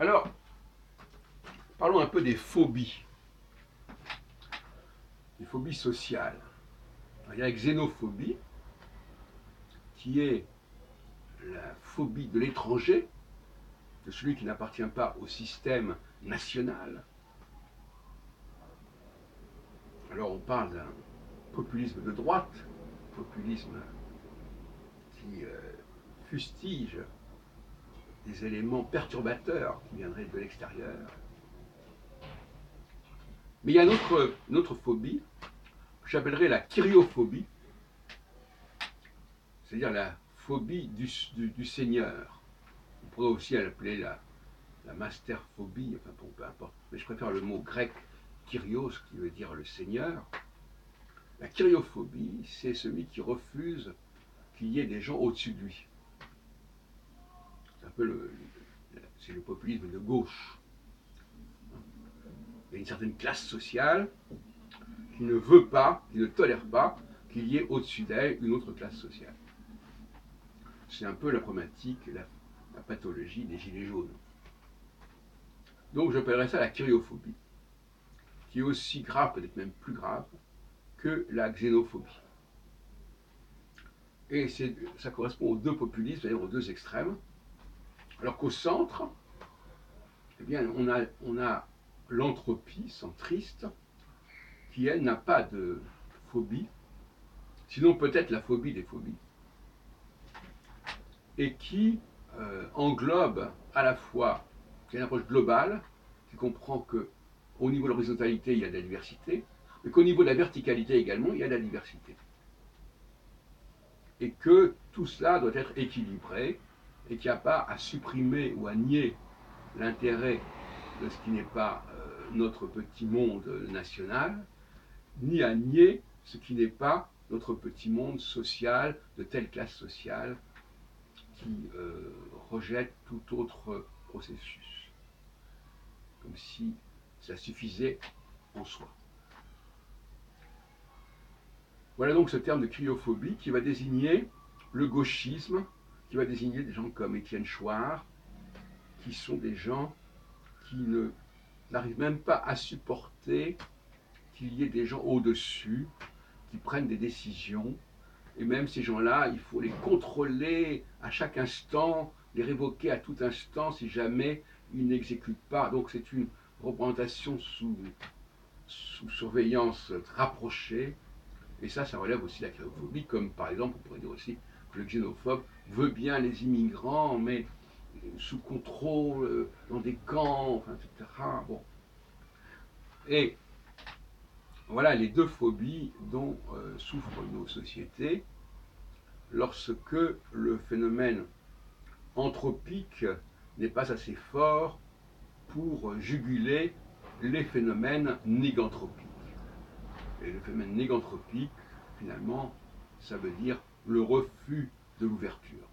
Alors, parlons un peu des phobies. Les phobies sociales. il y a la xénophobie, qui est la phobie de l'étranger, de celui qui n'appartient pas au système national. Alors on parle d'un populisme de droite, populisme qui euh, fustige des éléments perturbateurs qui viendraient de l'extérieur. Mais il y a une autre, phobie que j'appellerais la kyriophobie, c'est-à-dire la phobie du, Seigneur. On pourrait aussi l'appeler la, la masterphobie, enfin bon, peu importe, mais je préfère le mot grec kyrios qui veut dire le Seigneur. La kyriophobie, c'est celui qui refuse qu'il y ait des gens au-dessus de lui. C'est le, populisme de gauche. Il y a une certaine classe sociale qui ne veut pas, qui ne tolère pas qu'il y ait au-dessus d'elle une autre classe sociale. C'est un peu la problématique, la, la pathologie des gilets jaunes. Donc j'appellerais ça la curiophobie, qui est aussi grave, peut-être même plus grave, que la xénophobie. Et ça correspond aux deux populismes, c'est-à-dire aux deux extrêmes. Alors qu'au centre, eh bien, on a, l'entropie centriste, qui, elle, n'a pas de phobie, sinon peut-être la phobie des phobies, et qui euh, englobe à la fois une approche globale, qui comprend que au niveau de l'horizontalité, il y a de la diversité, mais qu'au niveau de la verticalité également, il y a de la diversité. Et que tout cela doit être équilibré, et qu'il n'y a pas à supprimer ou à nier l'intérêt de ce qui n'est pas euh, notre petit monde national, ni à nier ce qui n'est pas notre petit monde social, de telle classe sociale, qui euh, rejette tout autre processus. Comme si ça suffisait en soi. Voilà donc ce terme de cryophobie qui va désigner le gauchisme, qui va désigner des gens comme Étienne Chouard, qui sont des gens qui ne n'arrivent même pas à supporter qu'il y ait des gens au-dessus qui prennent des décisions. Et même ces gens-là, il faut les contrôler à chaque instant, les révoquer à tout instant si jamais ils n'exécutent pas. Donc c'est une représentation sous, sous surveillance rapprochée. Et ça, ça relève aussi de la xénophobie, comme par exemple, on pourrait dire aussi le xénophobe veut bien les immigrants, mais sous contrôle, euh, dans des camps, etc. Bon. Et voilà les deux phobies dont euh, souffrent nos sociétés lorsque le phénomène anthropique n'est pas assez fort pour juguler les phénomènes néganthropiques. Et le phénomène néganthropique, finalement, ça veut dire le refus de l'ouverture.